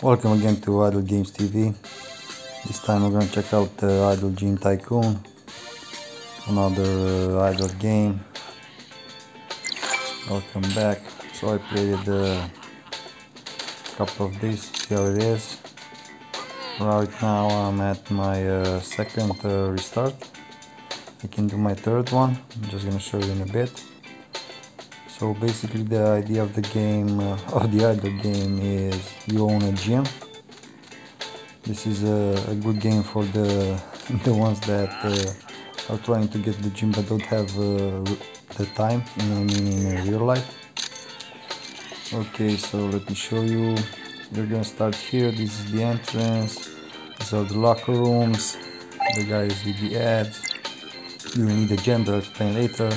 Welcome again to Idle Games TV. This time we're gonna check out the Idle Gym Tycoon. Another uh, idle game. Welcome back. So I played it a couple of days, see how it is. Right now I'm at my uh, second uh, restart. I can do my third one. I'm just gonna show you in a bit. So basically the idea of the game, uh, of the other game is you own a gym. This is a, a good game for the, the ones that uh, are trying to get the gym but don't have uh, the time, I mean in real life. Okay, so let me show you. We're gonna start here. This is the entrance. These are the locker rooms. The guys with the ads. You need a gym, but I'll explain later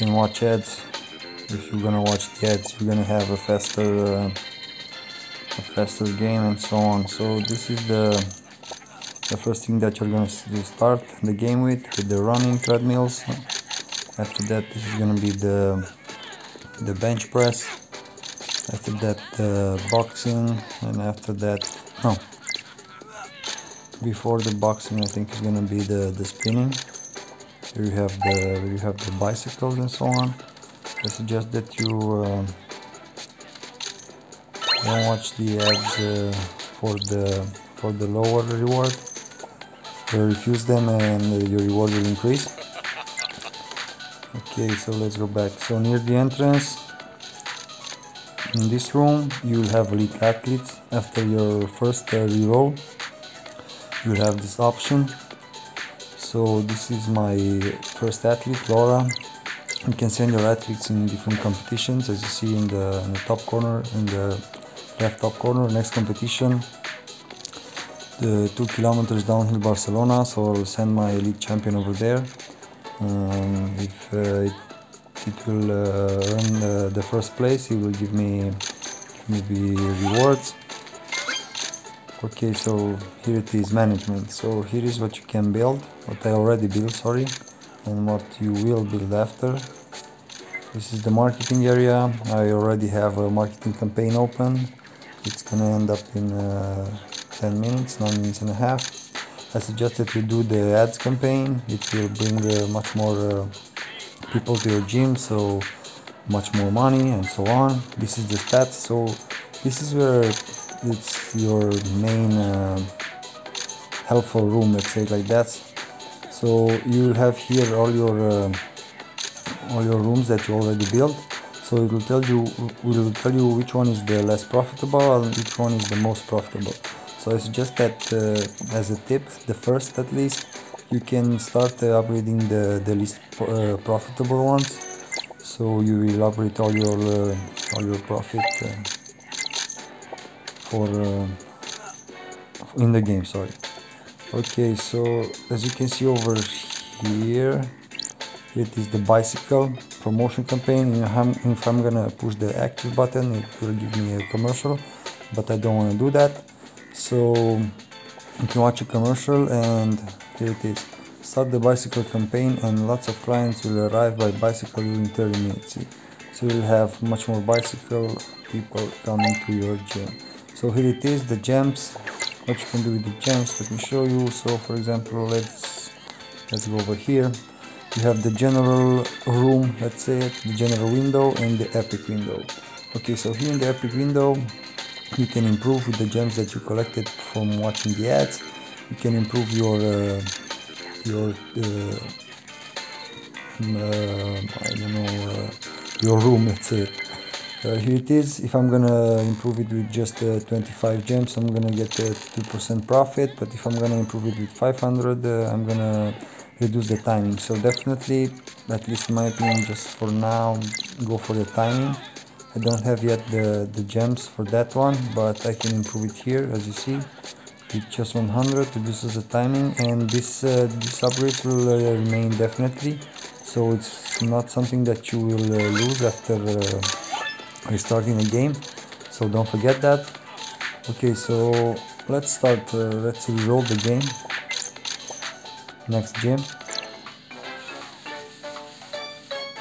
can watch ads. If you're gonna watch the ads you're gonna have a faster uh, a faster game and so on. So this is the the first thing that you're gonna start the game with with the running treadmills. After that this is gonna be the the bench press. After that the boxing. And after that no. Before the boxing I think is gonna be the the spinning here you have the you have the bicycles and so on? I suggest that you uh, don't watch the ads uh, for the for the lower reward. You refuse them and uh, your reward will increase. Okay so let's go back. So near the entrance in this room you will have elite athletes. After your first uh, reroll you have this option so this is my first athlete Laura. You can send your athletes in different competitions as you see in the, in the top corner in the left top corner. Next competition the two kilometers downhill Barcelona. So I'll send my elite champion over there. Um, if uh, it, it, will uh, earn uh, the first place it will give me maybe rewards okay so here it is management. So here is what you can build what I already built sorry and what you will build after. This is the marketing area. I already have a marketing campaign open. It's gonna end up in uh, 10 minutes 9 minutes and a half. I suggest that you do the ads campaign. It will bring uh, much more uh, people to your gym so much more money and so on. This is the stats. So this is where it's your main uh, helpful room let's say like that. So you will have here all your uh, all your rooms that you already built. So it will tell you will tell you which one is the less profitable and which one is the most profitable. So I suggest that uh, as a tip the first at least you can start uh, upgrading the, the least uh, profitable ones. So you will upgrade all your uh, all your profit for uh, in the game sorry. Okay so as you can see over here it is the bicycle promotion campaign. If I'm gonna push the active button it will give me a commercial but I don't want to do that. So you can watch a commercial and here it is start the bicycle campaign and lots of clients will arrive by bicycle in 30 minutes. So you'll have much more bicycle people coming to your gym so here it is the gems. What you can do with the gems let me show you. So for example let's let's go over here. You have the general room let's say it the general window and the epic window. Okay so here in the epic window you can improve with the gems that you collected from watching the ads. You can improve your uh, your uh, uh, I don't know uh, your room let's say. it uh, here it is. If I'm gonna improve it with just uh, 25 gems I'm gonna get 2% profit. But if I'm gonna improve it with 500 uh, I'm gonna reduce the timing. So definitely at least in my opinion just for now go for the timing. I don't have yet the, the gems for that one but I can improve it here as you see with just 100 reduces the timing. And this uh, this upgrade will uh, remain definitely. So it's not something that you will uh, lose after restarting the game? So don't forget that. Okay so let's start uh, let's reroll the game. Next gym.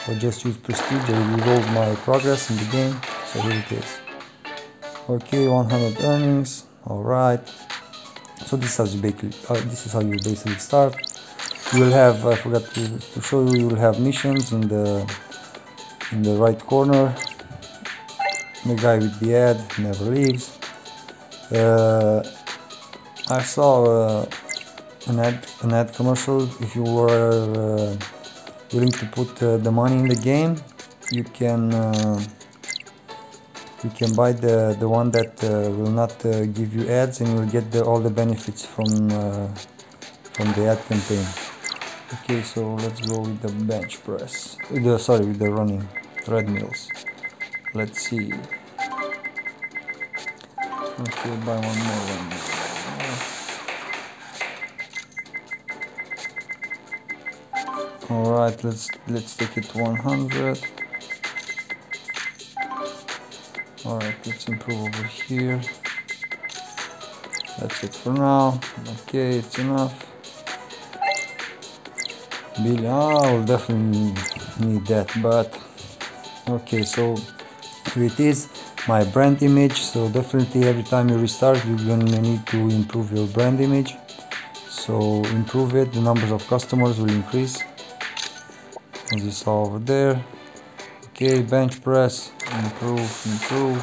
I just use prestige I rerolled my progress in the game. So here it is. Okay 100 earnings. All right. So this is how you basically uh, this is how you basically start. You will have I forgot to, to show you you will have missions in the in the right corner the guy with the ad never leaves. Uh, I saw uh, an ad an ad commercial. If you were uh, willing to put uh, the money in the game you can uh, you can buy the the one that will not give you ads and you'll get the, all the benefits from from the ad campaign. Okay so let's go with the bench press. The sorry with the running treadmills let's see okay buy one more one all right let's let's take it 100 Alright, let's improve over here. That's it for now. Okay, it's enough. Billy, oh, I'll definitely need that, but okay, so it is, my brand image. So definitely every time you restart, you're gonna need to improve your brand image. So improve it, the numbers of customers will increase. As you saw over there. Okay, bench press, improve, improve.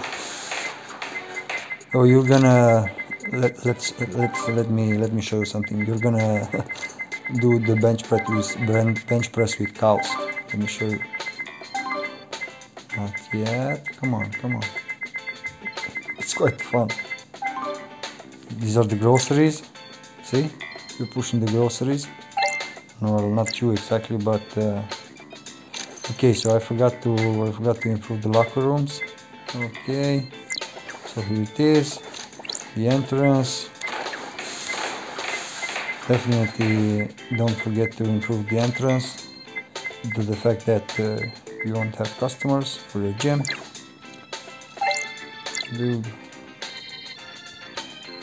Oh, you're gonna let let's let's let me let me show you something. You're gonna do the bench press with bench press with cows. Let me show you. Not yet. Come on, come on. It's quite fun. These are the groceries. See, you're pushing the groceries. No, not you exactly, but. Uh, okay so I forgot to I forgot to improve the locker rooms okay so here it is the entrance definitely don't forget to improve the entrance to the fact that uh, you won't have customers for your gym Dude.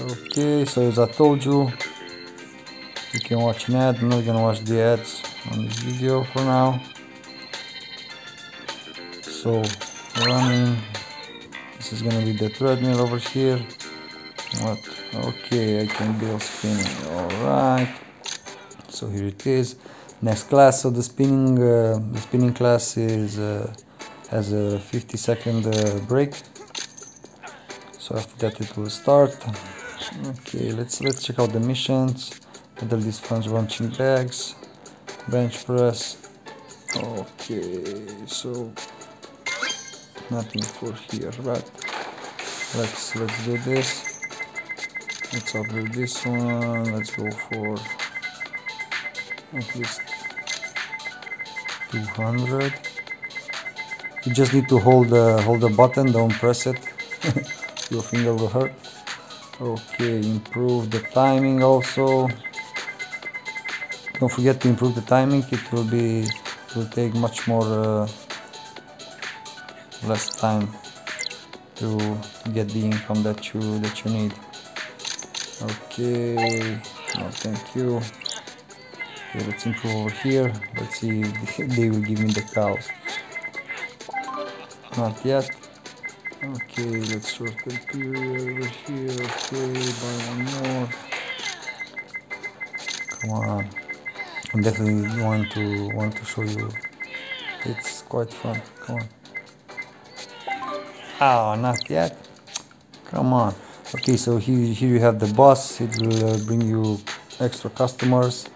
okay so as I told you you can watch an ad I'm not gonna watch the ads on this video for now. So running. This is gonna be the treadmill over here. What? Okay I can build spinning. All right so here it is next class. So the spinning uh, the spinning class is uh, has a 50 second uh, break. So after that it will start. Okay let's let's check out the missions. Handle these sponge launching bags. Bench press. Okay so nothing for here but let's let's do this. Let's upgrade this one. Let's go for at least 200 you just need to hold the hold the button don't press it. Your finger will hurt. Okay improve the timing also. Don't forget to improve the timing. It will be will take much more uh, less time to get the income that you that you need. Okay. No thank you okay let's improve over here. Let's see. They will give me the cows. Not yet. Okay let's sort the period over here. Okay buy one more. Come on. I definitely want to want to show you. It's quite fun. Come on. Oh, not yet. Come on. Okay, so here, here you have the boss. It will uh, bring you extra customers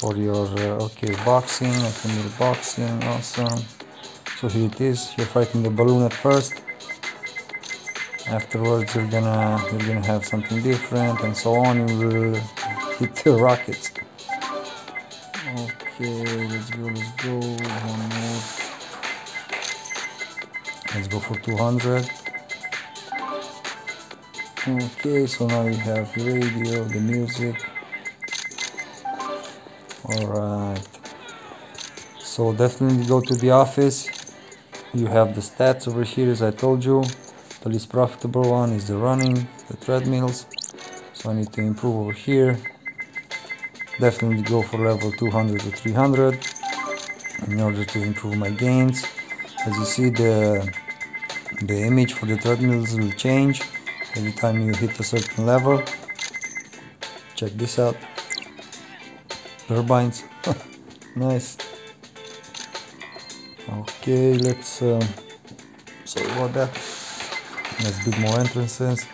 for your, uh, okay, boxing. Do boxing, awesome. So here it is. You're fighting the balloon at first. Afterwards, you're gonna you're gonna have something different, and so on. You will hit the rockets. Okay, let's go. Let's go. One more let's go for 200 okay so now we have radio the music all right so definitely go to the office. You have the stats over here as I told you. The least profitable one is the running the treadmills. So I need to improve over here. Definitely go for level 200 to 300 in order to improve my gains. As you see the the image for the treadmills will change every time you hit a certain level. Check this out turbines. Nice. Okay let's um, sorry about that. Let's build more entrances.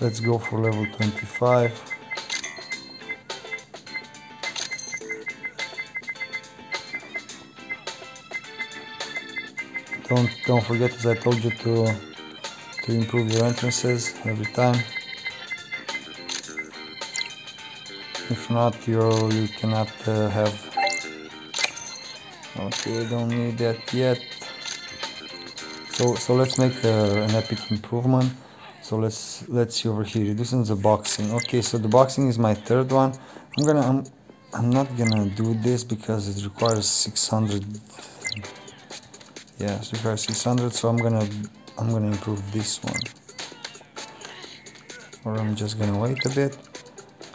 Let's go for level 25 don't don't forget as I told you to to improve your entrances every time if not you you cannot uh, have. Okay don't need that yet. So so let's make uh, an epic improvement. So let's let's see over here. This is the boxing. Okay so the boxing is my third one. I'm gonna I'm, I'm not gonna do this because it requires 600 yeah super 600 so I'm gonna I'm gonna improve this one. Or I'm just gonna wait a bit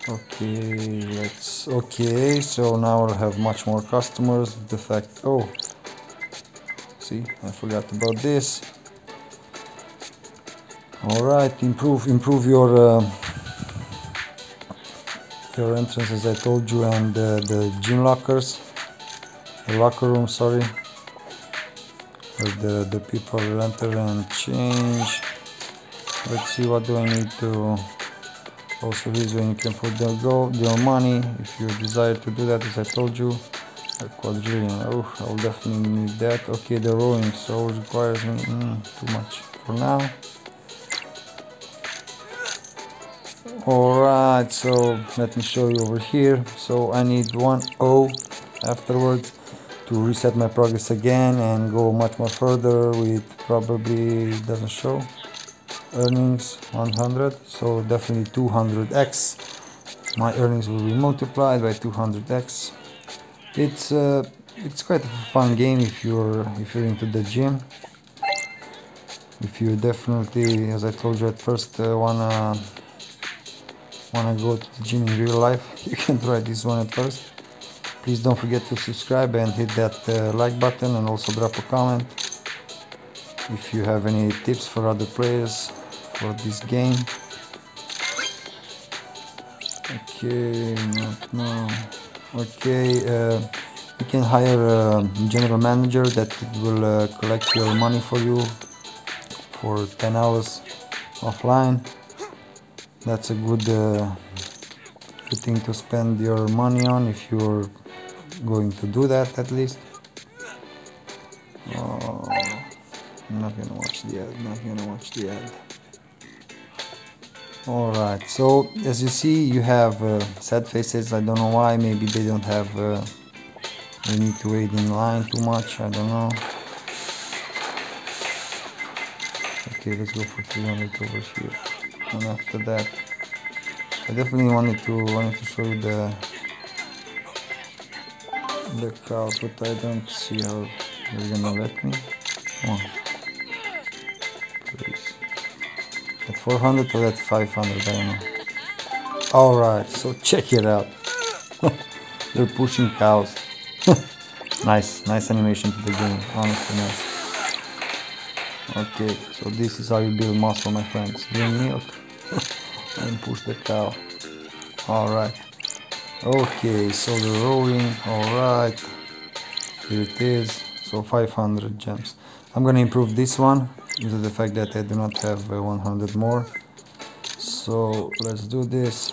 okay let's okay so now I'll have much more customers. The fact oh see I forgot about this. All right improve improve your uh, your entrance as I told you and uh, the gym lockers the locker room sorry. Where the, the people enter and change. Let's see what do I need to also here's when you can put the gold your money. If you desire to do that as I told you a quadrillion. Oh I'll definitely need that. Okay the rowing so requires me mm, too much for now. Alright so let me show you over here. So I need one O afterwards to reset my progress again and go much more further with probably doesn't show earnings 100 so definitely 200x my earnings will be multiplied by 200x it's uh, it's quite a fun game if you're if you're into the gym. If you definitely as I told you at first uh, wanna wanna go to the gym in real life you can try this one at first. Please don't forget to subscribe and hit that uh, like button and also drop a comment. If you have any tips for other players for this game. Okay not now. Okay uh, you can hire a general manager that will uh, collect your money for you for 10 hours offline. That's a good uh, good thing to spend your money on if you're going to do that at least. Oh, I'm not gonna watch the ad not gonna watch the ad Alright, so as you see you have uh, sad faces, I don't know why, maybe they don't have, uh, they need to wait in line too much, I don't know. Okay, let's go for 300 over here. And after that, I definitely wanted to wanted to show you the the cows, but I don't see how they're gonna let me. At 400 or at 500, I don't know. Alright, so check it out. They're pushing cows. nice, nice animation to the game, honestly nice. Okay, so this is how you build muscle, my friends. Drink milk and push the cow. Alright. Okay, so the rowing, alright. Here it is. So 500 gems. I'm gonna improve this one due to the fact that I do not have uh, 100 more. So let's do this.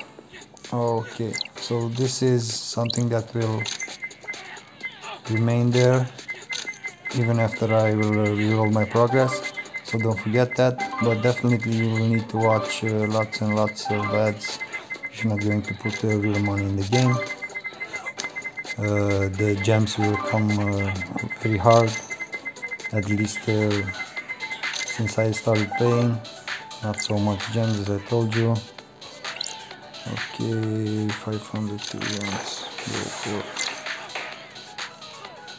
Okay so this is something that will remain there even after I will uh, reroll my progress. So don't forget that but definitely you will need to watch uh, lots and lots of ads. If you're not going to put uh, real money in the game. Uh, the gems will come uh, very hard at least since I started playing. Not so much gems as I told you. Okay 500 gems.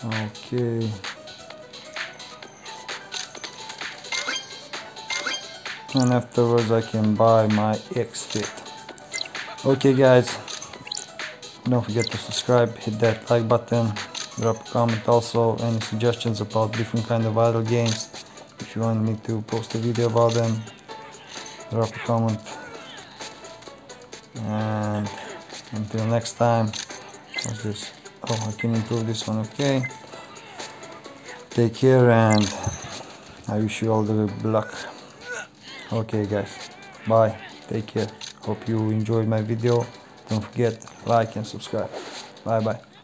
Okay. And afterwards I can buy my X-Fit. Okay guys. Don't forget to subscribe hit that like button drop a comment also any suggestions about different kind of idle games you want me to post a video about them drop a comment. And until next time what's this? Oh I can improve this one okay. Take care and I wish you all the luck. Okay guys. Bye. Take care. Hope you enjoyed my video. Don't forget like and subscribe. Bye bye